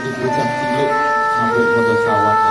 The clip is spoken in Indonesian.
di bocah cilik sampai foto sawah